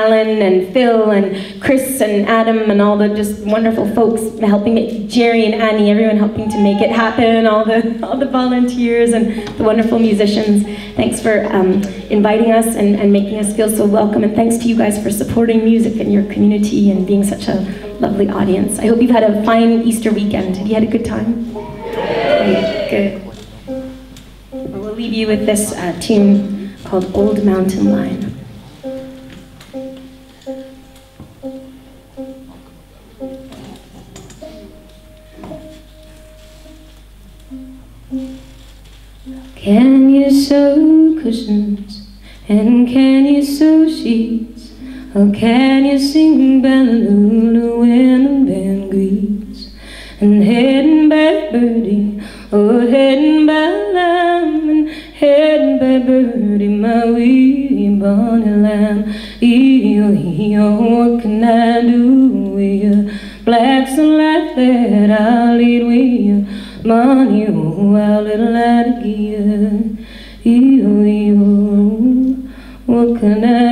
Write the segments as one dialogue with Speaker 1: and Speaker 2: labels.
Speaker 1: Alan and Phil and Chris and Adam and all the just wonderful folks helping it, Jerry and Annie, everyone helping to make it happen, all the, all the volunteers and the wonderful musicians. Thanks for um, inviting us and, and making us feel so welcome. And thanks to you guys for supporting music in your community and being such a lovely audience. I hope you've had a fine Easter weekend. Have you had a good time? Good. We'll leave you with this uh, tune called Old Mountain Line. Can you sew cushions and can you sew sheets? Or can you sing Ballaloo when the band greets? And heading by birdie, oh heading by lamb, and heading by birdie, my wee bonny lamb. Ee-oh, ee-oh, what can I do with you? Black's the life that I'll lead with you. Money, oh, how little I'd give you. Ee-oh, what can I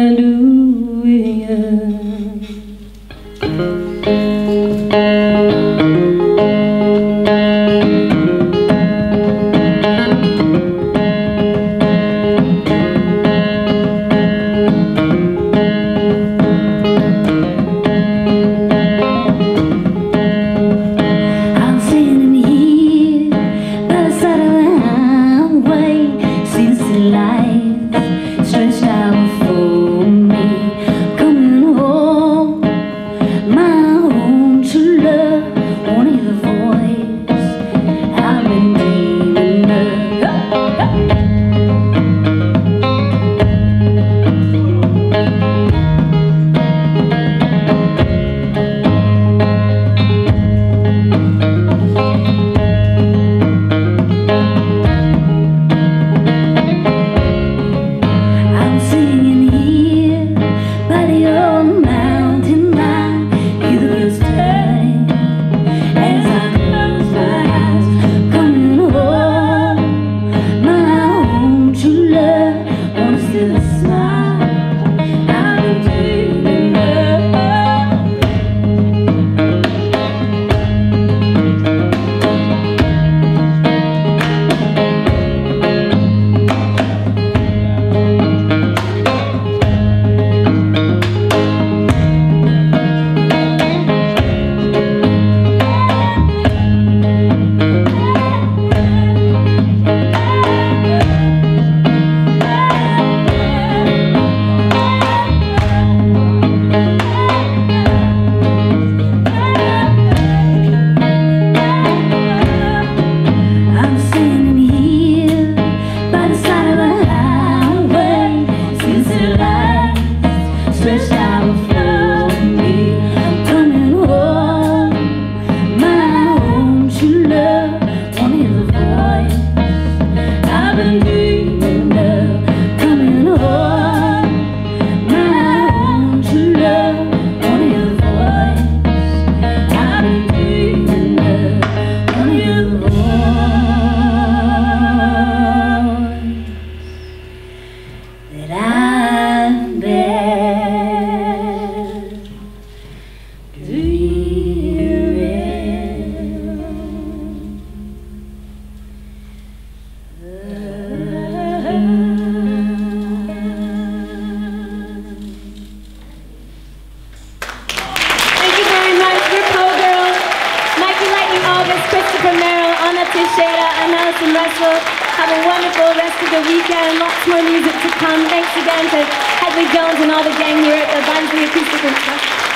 Speaker 1: August, Christopher Merrill, Awna Teixeira, and Allison Russell. Have a wonderful rest of the weekend. Lots more music to come. Thanks again to Hedley Jones and all the gang here at the Barnsley Acoustic Orchestra.